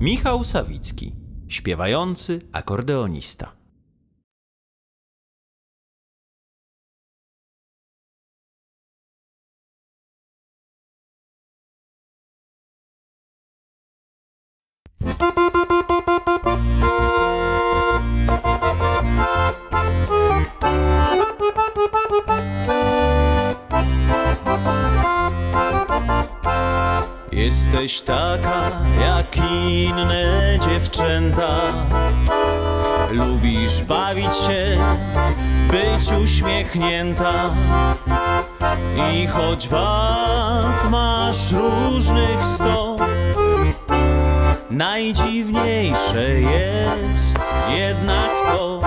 Michał Sawicki, śpiewający akordeonista. Jesteś taka jak inne dziewczęta. Lubisz bawić się, być uśmiechnięta. I choć wad masz różnych sto Najdziwniejsze jest jednak to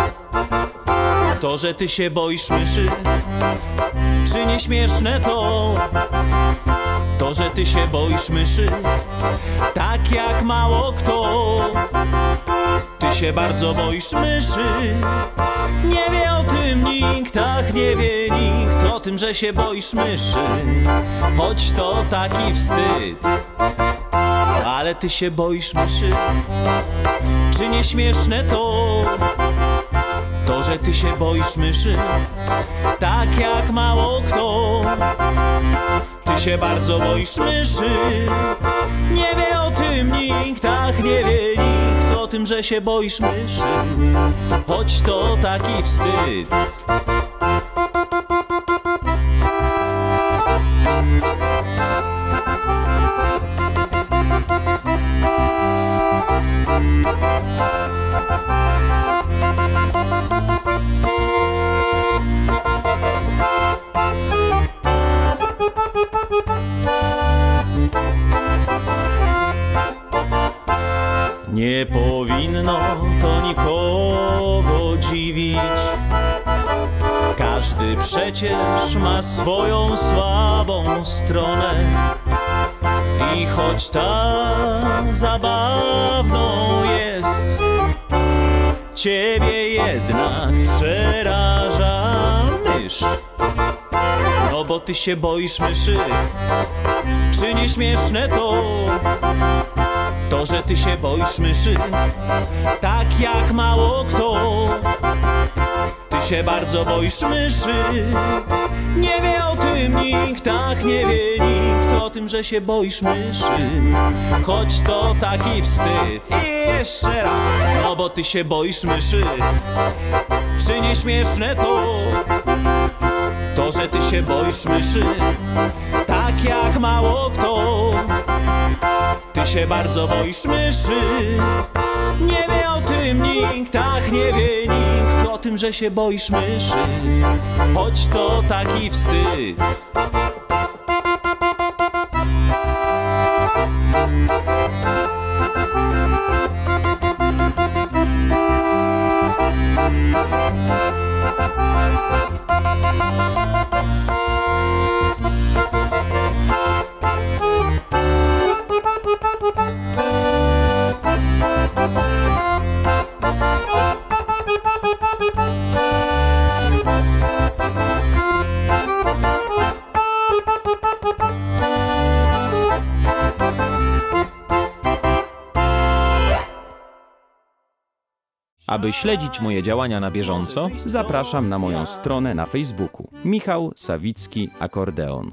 To, że ty się boisz myszy. Czy nieśmieszne to to, że ty się boisz myszy, tak jak mało kto. Ty się bardzo boisz myszy, nie wie o tym nikt, ach nie wie nikt o tym, że się boisz myszy, choć to taki wstyd. Ale ty się boisz myszy, czy nie śmieszne to? Że ty się boisz myszy, tak jak mało kto. Ty się bardzo boisz myszy. Nie wie o tym nikt, ach nie wie nikt O tym, że się boisz myszy. Choć to taki wstyd Nie powinno to nikogo dziwić. Każdy przecież ma swoją słabą stronę. I choć ta zabawną jest, ciebie jednak przeraża mysz. No bo ty się boisz myszy, czy nie śmieszne to? To, że ty się boisz myszy, tak jak mało kto. Ty się bardzo boisz myszy, nie wie o tym nikt, tak nie wie nikt o tym, że się boisz myszy. Choć to taki wstyd. I jeszcze raz, no bo ty się boisz myszy, czy nie śmieszne to? To, że ty się boisz myszy, tak jak mało kto. Ty się bardzo boisz myszy. Nie wie o tym nikt, ach nie wie nikt O tym, że się boisz myszy. Choć to taki wstyd Aby śledzić moje działania na bieżąco, zapraszam na moją stronę na Facebooku. Michał Sawicki Akordeon.